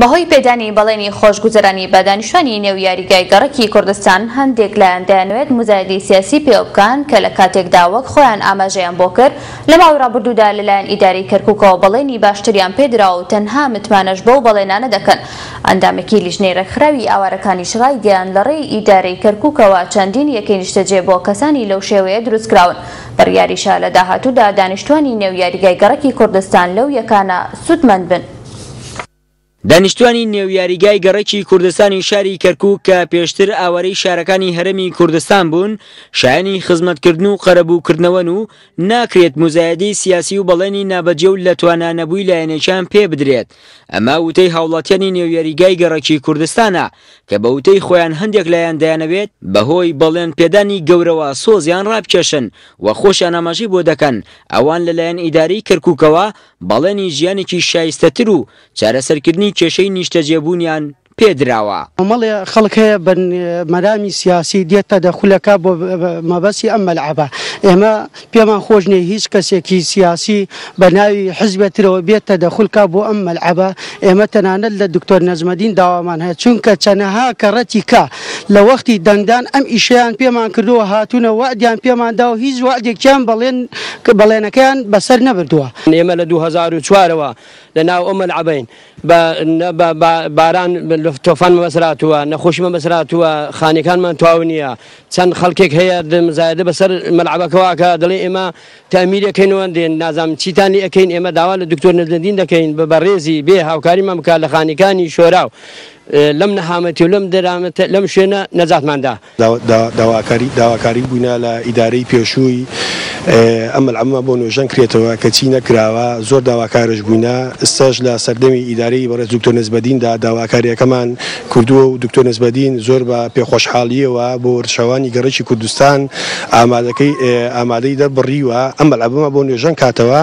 بەهۆی پێدانی بەڵێنی خۆشگوزەرانی بە دانیشتوانی نێو یاریگای گەڕەکی کوردستان، هەندێک لایەن دەیانەوێت موزایەدەی سیاسی پێوە بکەن کە لە کاتێکدا وەک خۆیان ئاماژەیان بۆ کرد لە ماوەی ڕابردوودا لەلایەن ئیدارەی کەرکوکەوە بەڵێنی باشتریان پێدراوە و تەنها متمانەش بەو بەڵێنانە دەکەن. ئەندامێکی لیژنەی ڕێکخراوی ئاوارەکانیش ڕایگەیاند لەڕێی ئیدارەی کەرکوکەوە چەندین یەکەی نیشتەجێ بۆ کەسانی لەو شێوەیە دروستکراون. بڕیاریشە لە داهاتوودا دانیشتوانی نێو یاریگای گەڕەکی کوردستان لەو یەکانە سوودمەند بن. دانیشتوانی نێو یاریگای گەڕەکی کوردستانی شاری کەرکوک کە پێشتر ئاوارەی شارەکانی هەرێمی کوردستان بوون، شایەنی خزمەتکردن و قەرەبووکردنەوەن و ناکرێت موزایەدەی سیاسی و بەڵێنی نابەجێ و لە توانا نەبووی لایەنێکیان پێبدرێت، ئەمە وتەی هاوڵاتیانی نێو یاریگای گەڕەکی کوردستانە. کە بە وتەی خۆیان هەندێک لایان دەیانەوێت بە هۆی بەڵێن پێدانی گەورەوە سۆزیان ڕابکێشن و خۆشیان ئاماژەی بۆ دەکەن ئەوان لە لایەن ئیدارەی کەرکوکەوە بەڵێنی ژیانێکی شایستەتر و چارەسەرکردنی کێشەی نیشتەجێبوونیان پێ دراوە. کۆمەڵێ خەڵک هەیە بە مەرامی سیاسی دێتە دە خولەکە بۆ مەبەسی ئەم مەلعەبە ئێمە. پێمان خۆش نیە هیچ کەسێکی سیاسی بە ناوی حزبێ ترەوە بێت تەدەخول کا بۆ ئەم مەلعەبە، ئێمە تەنانەت لە دکتۆر نەجمەدین داوامان هەیە چونکە چەنەها کەڕەتی کا لە وەختی دەنگدان ئەم ئیشەیان پێمان کردوە هاتونە وەعدیان پێمان داو هیچ وەعدێکیان بەڵێن بەڵێنەکەیان بەسەر نەبردوە. ئێمە لە دوو هەزار و چوار ەوە لە ناو ئەو مەلعەبەین بە بە بە باران تۆفان مەبەسراتوە نەخۆشی مەبەسراتوە خانەکانمان تواو نییە چەند خەڵکێک هەیە مزایدە بەسەر مەلعبەکەواکە دڵی ئێمە تامیرەکەینەوە دێن نازام چیتان لە ئەەکەین ئێمە داوا لە دکتۆر نەزدین دەکەین بە بەڕێزی بێ هاوکاریمان بکات لە خانەکانی شۆراو لەم نەهامەتی و لەم دەرامەت لەم شوێنە نەجاتماندا. داواکاری بووینە لە ئیدارەی پێشووی ئەم مەلعەمە بۆ نۆژەن کرێتەوە کەچی نەکراوە، زۆر داواکارش بووینە، ئستەش لە سەردەمی ئیدارەی بەڕێز دوکتۆر نەجمەدیندا داواکاریەکەمان کردووە و دوکتۆر نەجمەدین زۆر بە پێخۆشحاڵییەوە بۆ وەرچشەوانی گەڕەکی کوردستان ئامادەی دەربڕیوە ئەم مەلعەمە بۆ نۆژەن کاتەوە.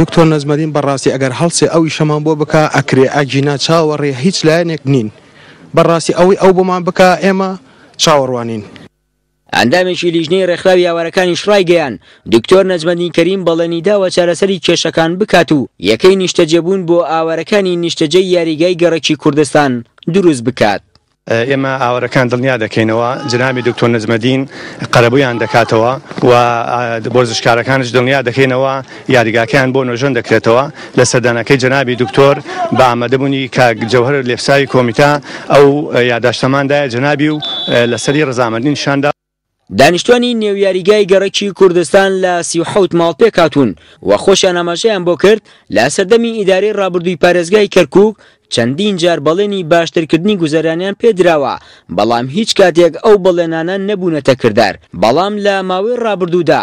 دوکتۆر نەجمەدین بەڕاستی ئەگەر هەڵسێ ئەو ئیشەمان بۆ بکا ئەکرێ ئەگینا چاوەڕێ هیچ لایەنێک نین. بەڕاستی ئەوەی ئەو بۆمان بکا ئێمە چاوەڕوانین. ئەندامێکی لیژنەی ڕێکخراوی ئاوارەکانیش ڕایگەیاند، دکتۆر نەجمەدین کەریم بەڵێنیداوە چارەسەری کێشەکان بکات و یەکەی نیشتەجێبوون بۆ ئاوارەکانی نیشتەجێی یاریگای گەڕەکی کوردستان دروست بکات. ئێمە ئاوارەکان دڵنیا دەکەینەوە جەنابی دکتۆر نەجمەدین قەرەبوویان دەکاتەوە و وەرزشکارەکانیش دڵنیا دەکەینەوە، یاریگاکەیان بۆ نۆژەن دەکرێتەوە لە سەردانەکەی جەنابی دکتۆر بە ئامادەبوونی کاک جەوهەر لێفساوی کۆمیتە ئەو یاداشتەمان دایە جەنابی و لەسەری ڕەزامەندی نیشان دا. دانیشتوانی نێو یاریگای گەڕەکی کوردستان لە سی و حەوت ماڵ پێکهاتوون و خۆشیان ئاماژەیان بۆ کرد لە سەردەمی ئیدارەی ڕابردووی پارێزگای کەرکووک چەندین جار بەڵێنی باشترکردنی گوزەرانیان پێ دراوە بەڵام هیچ کاتێک ئەو بەڵێنانە نەبوونەتە کردار بەڵام لە ماوەی ڕابردوودا